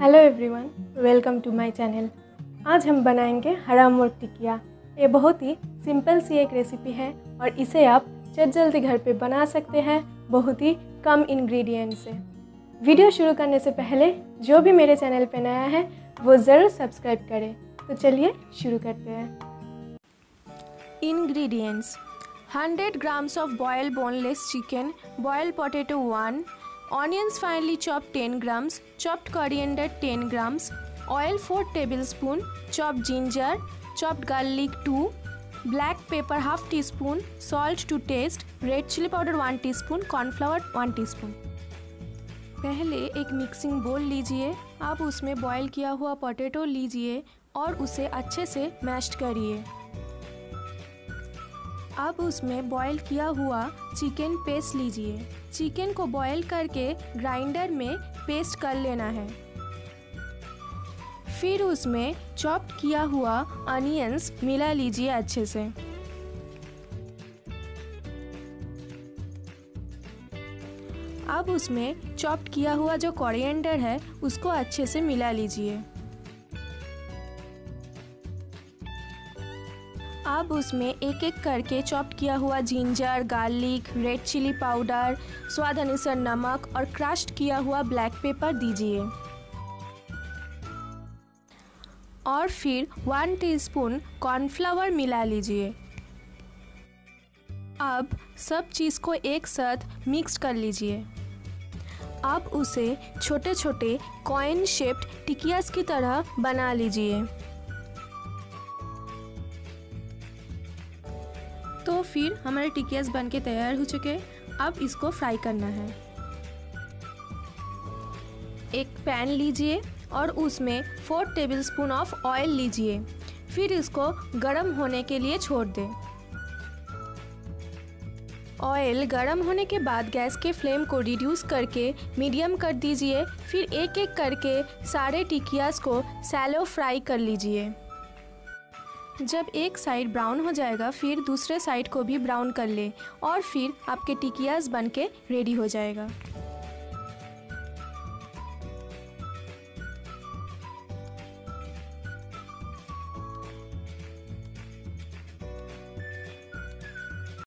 Hello everyone welcome to my channel आज हम बनाएँगे हरा मुर्ग टिकिया। ये बहुत ही सिंपल सी एक रेसिपी है और इसे आप चट जल्दी घर पे बना सकते हैं बहुत ही कम इंग्रेडिएंट से। वीडियो शुरू करने से पहले जो भी मेरे चैनल पे नया है वो ज़रूर सब्सक्राइब करें। तो चलिए शुरू करते हैं। Ingredients 100 grams of boil boneless chicken, boil potato 1, onions finely chopped 10 grams, chopped coriander 10 grams, oil 4 tablespoon, chopped ginger, chopped garlic 2, black pepper half teaspoon, salt to taste, red chili powder 1 teaspoon, corn flour 1 teaspoon. पहले एक mixing बोल लीजिए आप उसमें boil किया हुआ potato लीजिए और उसे अच्छे से मैश करिए अब उसमें बॉईल किया हुआ चिकन पेस्ट लीजिए चिकन को बॉईल करके ग्राइंडर में पेस्ट कर लेना है। फिर उसमें चॉप्ड किया हुआ अनियंस मिला लीजिए अच्छे से। अब उसमें चॉप्ड किया हुआ जो कोरिएंडर है, उसको अच्छे से मिला लीजिए। अब उसमें एक एक करके चॉप किया हुआ ginger garlic red chilli powder स्वाद अनुसार नमक और क्रश्ड किया हुआ ब्लैक पेपर दीजिए। और फिर वन टीस्पून कॉर्नफ्लावर मिला लीजिए। अब सब चीज़ को एक साथ मिक्स कर लीजिए। आप उसे छोटे छोटे कॉइन शेप्ड टिकियास की तरह बना लीजिए। तो फिर हमारे टिकियास बन के तैयार हो चुके अब इसको फ्राई करना है। एक पैन लीजिए और उसमें फोर टेबलस्पून ऑफ़ ऑयल लीजिए। फिर इसको गर्म होने के लिए छोड़ दें। ऑयल गर्म होने के बाद गैस के फ्लेम को रिड्यूस करके मीडियम कर दीजिए। फिर एक एक करके सारे टिकियास को सैलो फ्राई कर लीजिए। जब एक साइड ब्राउन हो जाएगा, फिर दूसरे साइड को भी ब्राउन कर ले और फिर आपके टिकियाज बन के रेडी हो जाएगा।